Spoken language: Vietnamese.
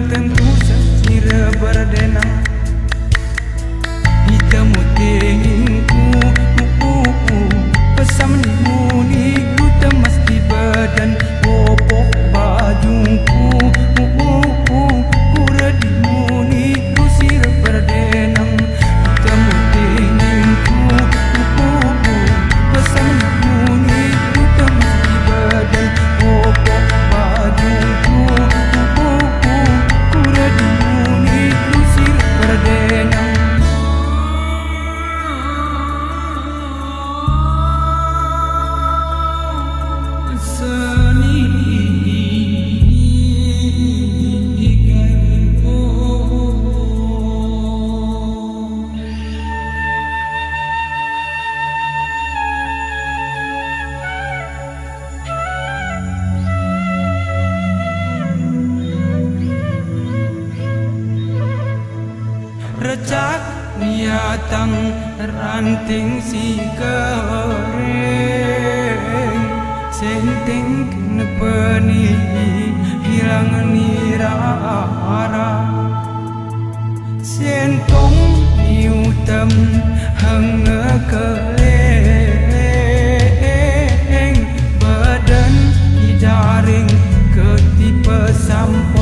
tentu sesira berdena tình si cơ ren sen tình kena peni hilang ni ra ra. Sen tống yêu tâm hằng ngỡ cơ lên badan idaring ketipa sampah